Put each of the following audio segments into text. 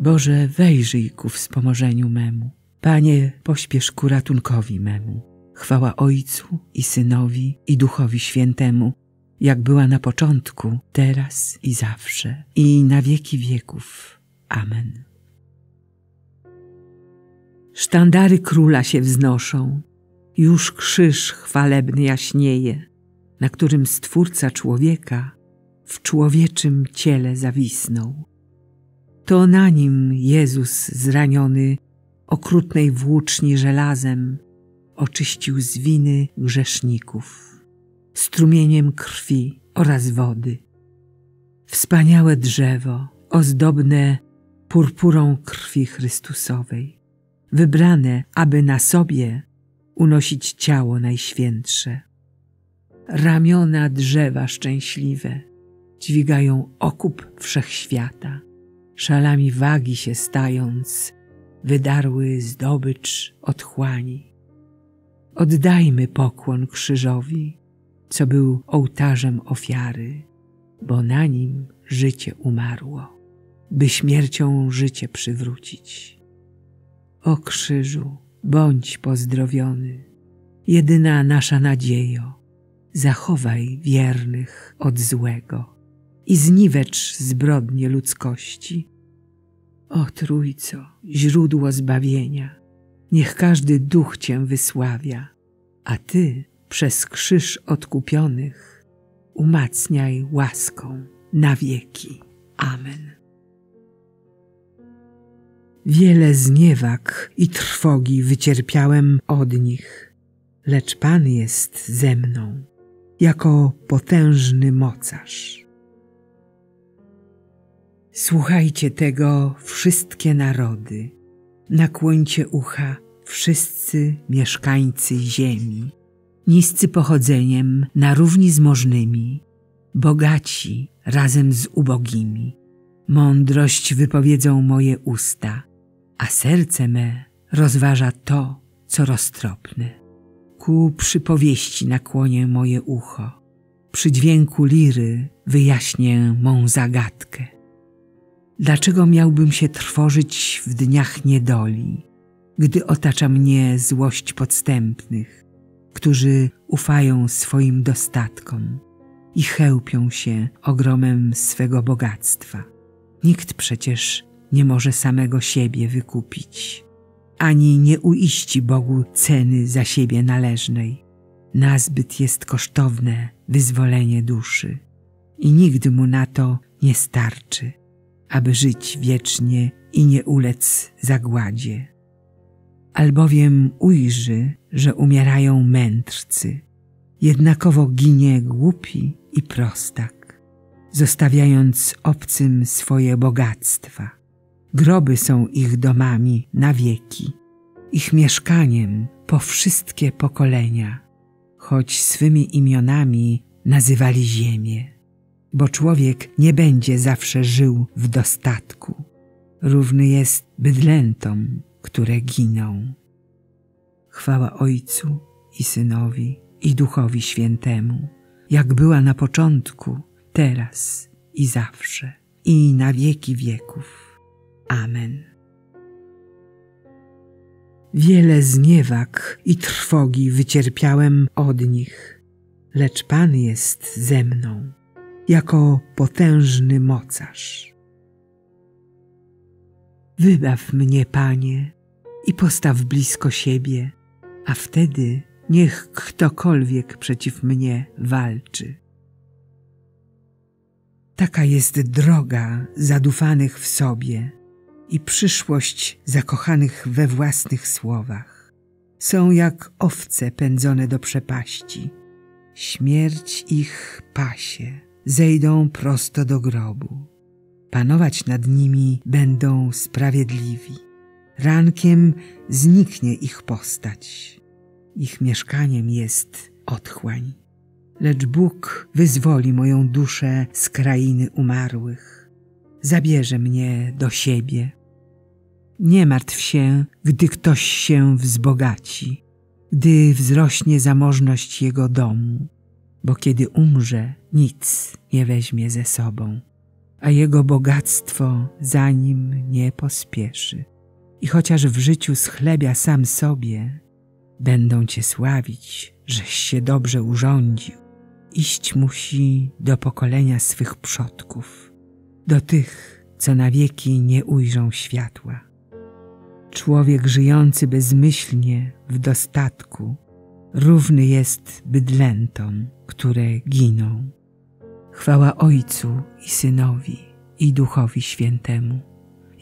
Boże, wejrzyj ku wspomożeniu memu. Panie, pośpiesz ku ratunkowi memu. Chwała Ojcu i Synowi i Duchowi Świętemu, jak była na początku, teraz i zawsze, i na wieki wieków. Amen. Sztandary króla się wznoszą, już krzyż chwalebny jaśnieje, na którym Stwórca człowieka w człowieczym ciele zawisnął. To na nim Jezus zraniony okrutnej włóczni żelazem oczyścił z winy grzeszników, strumieniem krwi oraz wody. Wspaniałe drzewo, ozdobne purpurą krwi Chrystusowej, wybrane, aby na sobie unosić ciało najświętsze. Ramiona drzewa szczęśliwe dźwigają okup wszechświata, szalami wagi się stając, wydarły zdobycz otchłani. Oddajmy pokłon krzyżowi, co był ołtarzem ofiary, bo na nim życie umarło, by śmiercią życie przywrócić. O krzyżu, bądź pozdrowiony, jedyna nasza nadziejo, zachowaj wiernych od złego i zniwecz zbrodnie ludzkości. O Trójco, źródło zbawienia, niech każdy duch Cię wysławia, a Ty przez krzyż odkupionych umacniaj łaską na wieki. Amen. Wiele zniewag i trwogi wycierpiałem od nich, lecz Pan jest ze mną jako potężny mocarz. Słuchajcie tego wszystkie narody, nakłońcie ucha wszyscy mieszkańcy ziemi, niscy pochodzeniem na równi z możnymi, bogaci razem z ubogimi. Mądrość wypowiedzą moje usta, a serce me rozważa to, co roztropne. Ku przypowieści nakłonię moje ucho, przy dźwięku liry wyjaśnię mą zagadkę. Dlaczego miałbym się trwożyć w dniach niedoli, gdy otacza mnie złość podstępnych, którzy ufają swoim dostatkom i chełpią się ogromem swego bogactwa? Nikt przecież nie może samego siebie wykupić, ani nie uiści Bogu ceny za siebie należnej. Nazbyt jest kosztowne wyzwolenie duszy i nigdy mu na to nie starczy aby żyć wiecznie i nie ulec zagładzie. Albowiem ujrzy, że umierają mędrcy, jednakowo ginie głupi i prostak, zostawiając obcym swoje bogactwa. Groby są ich domami na wieki, ich mieszkaniem po wszystkie pokolenia, choć swymi imionami nazywali ziemię bo człowiek nie będzie zawsze żył w dostatku. Równy jest bydlętom, które giną. Chwała Ojcu i Synowi i Duchowi Świętemu, jak była na początku, teraz i zawsze, i na wieki wieków. Amen. Wiele zniewag i trwogi wycierpiałem od nich, lecz Pan jest ze mną jako potężny mocarz. Wybaw mnie, Panie, i postaw blisko siebie, a wtedy niech ktokolwiek przeciw mnie walczy. Taka jest droga zadufanych w sobie i przyszłość zakochanych we własnych słowach. Są jak owce pędzone do przepaści. Śmierć ich pasie zejdą prosto do grobu. Panować nad nimi będą sprawiedliwi. Rankiem zniknie ich postać. Ich mieszkaniem jest otchłań. Lecz Bóg wyzwoli moją duszę z krainy umarłych. Zabierze mnie do siebie. Nie martw się, gdy ktoś się wzbogaci, gdy wzrośnie zamożność jego domu bo kiedy umrze, nic nie weźmie ze sobą, a jego bogactwo za nim nie pospieszy. I chociaż w życiu schlebia sam sobie, będą cię sławić, żeś się dobrze urządził. Iść musi do pokolenia swych przodków, do tych, co na wieki nie ujrzą światła. Człowiek żyjący bezmyślnie w dostatku równy jest bydlętom, które giną. Chwała Ojcu i Synowi i Duchowi Świętemu,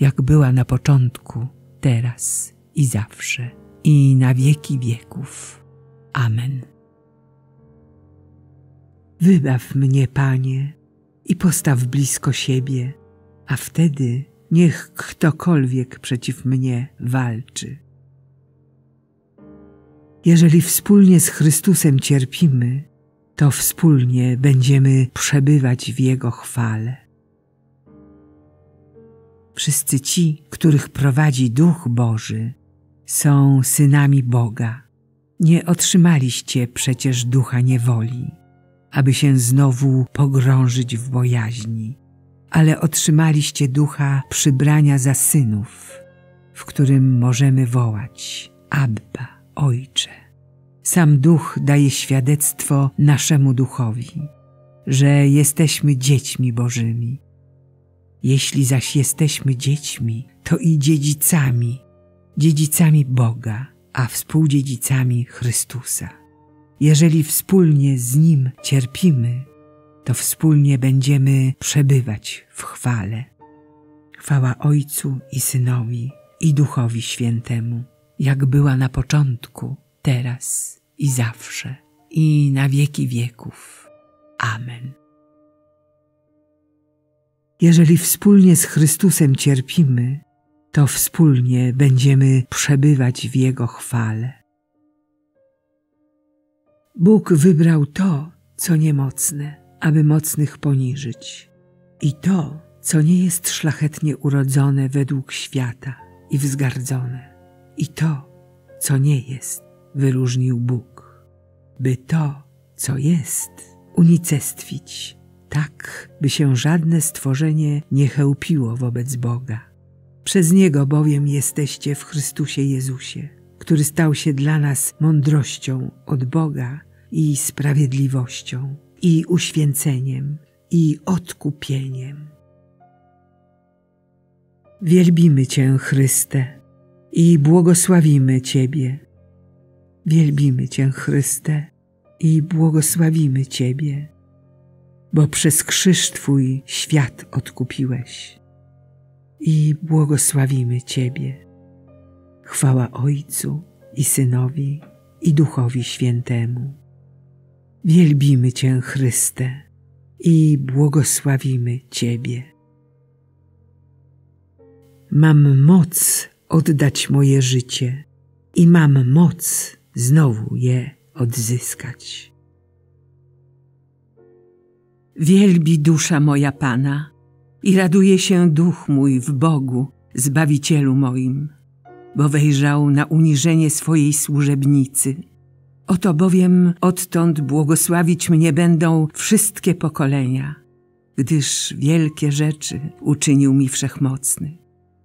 jak była na początku, teraz i zawsze, i na wieki wieków. Amen. Wybaw mnie, Panie, i postaw blisko siebie, a wtedy niech ktokolwiek przeciw mnie walczy. Jeżeli wspólnie z Chrystusem cierpimy, to wspólnie będziemy przebywać w Jego chwale. Wszyscy ci, których prowadzi Duch Boży, są synami Boga. Nie otrzymaliście przecież ducha niewoli, aby się znowu pogrążyć w bojaźni, ale otrzymaliście ducha przybrania za synów, w którym możemy wołać Abba, Ojcze. Sam Duch daje świadectwo naszemu duchowi, że jesteśmy dziećmi Bożymi. Jeśli zaś jesteśmy dziećmi, to i dziedzicami, dziedzicami Boga, a współdziedzicami Chrystusa. Jeżeli wspólnie z Nim cierpimy, to wspólnie będziemy przebywać w chwale. Chwała Ojcu i Synowi i Duchowi Świętemu, jak była na początku, teraz i zawsze, i na wieki wieków. Amen. Jeżeli wspólnie z Chrystusem cierpimy, to wspólnie będziemy przebywać w Jego chwale. Bóg wybrał to, co niemocne, aby mocnych poniżyć, i to, co nie jest szlachetnie urodzone według świata i wzgardzone, i to, co nie jest, wyróżnił Bóg, by to, co jest, unicestwić, tak, by się żadne stworzenie nie chełpiło wobec Boga. Przez Niego bowiem jesteście w Chrystusie Jezusie, który stał się dla nas mądrością od Boga i sprawiedliwością, i uświęceniem, i odkupieniem. Wielbimy Cię, Chryste, i błogosławimy Ciebie. Wielbimy Cię, Chryste, i błogosławimy Ciebie, bo przez krzyż Twój świat odkupiłeś. I błogosławimy Ciebie. Chwała Ojcu i Synowi i Duchowi Świętemu. Wielbimy Cię, Chryste, i błogosławimy Ciebie. Mam moc oddać moje życie i mam moc znowu je odzyskać. Wielbi dusza moja Pana i raduje się duch mój w Bogu, Zbawicielu moim, bo wejrzał na uniżenie swojej służebnicy. Oto bowiem odtąd błogosławić mnie będą wszystkie pokolenia, gdyż wielkie rzeczy uczynił mi wszechmocny,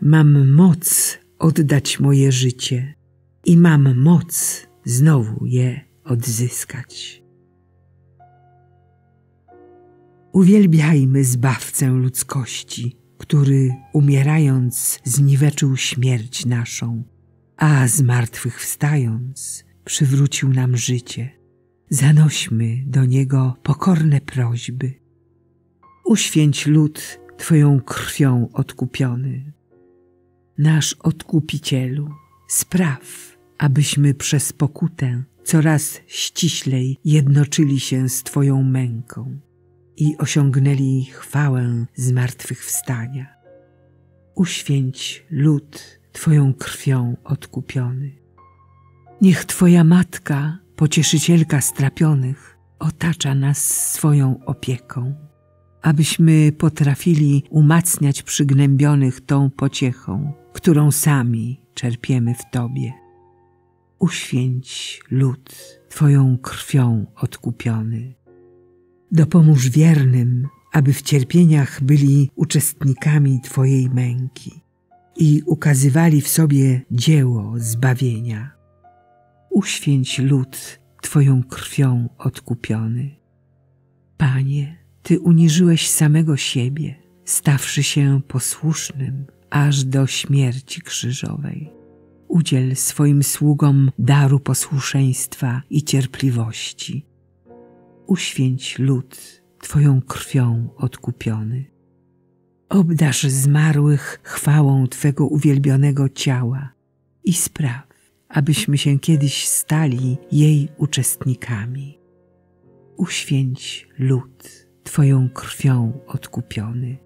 Mam moc oddać moje życie i mam moc znowu je odzyskać. Uwielbiajmy Zbawcę ludzkości który umierając zniweczył śmierć naszą, a zmartwychwstając przywrócił nam życie. Zanośmy do Niego pokorne prośby. Uświęć lud Twoją krwią odkupiony. Nasz Odkupicielu, spraw, abyśmy przez pokutę coraz ściślej jednoczyli się z Twoją męką i osiągnęli chwałę zmartwychwstania. Uświęć lud Twoją krwią odkupiony. Niech Twoja Matka, pocieszycielka strapionych, otacza nas swoją opieką, abyśmy potrafili umacniać przygnębionych tą pociechą, którą sami czerpiemy w Tobie. Uświęć lud Twoją krwią odkupiony. Dopomóż wiernym, aby w cierpieniach byli uczestnikami Twojej męki i ukazywali w sobie dzieło zbawienia. Uświęć lud Twoją krwią odkupiony. Panie, Ty uniżyłeś samego siebie, stawszy się posłusznym aż do śmierci krzyżowej. Udziel swoim sługom daru posłuszeństwa i cierpliwości. Uświęć lud Twoją krwią odkupiony. Obdasz zmarłych chwałą Twego uwielbionego ciała i spraw, abyśmy się kiedyś stali jej uczestnikami. Uświęć lud Twoją krwią odkupiony.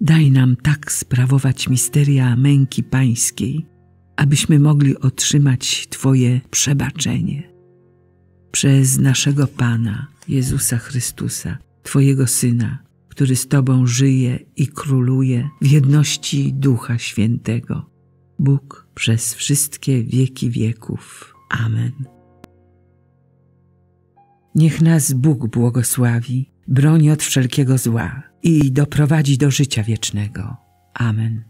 daj nam tak sprawować misteria męki pańskiej, abyśmy mogli otrzymać Twoje przebaczenie. Przez naszego Pana, Jezusa Chrystusa, Twojego Syna, który z Tobą żyje i króluje w jedności Ducha Świętego. Bóg przez wszystkie wieki wieków. Amen. Niech nas Bóg błogosławi, broni od wszelkiego zła i doprowadzi do życia wiecznego. Amen.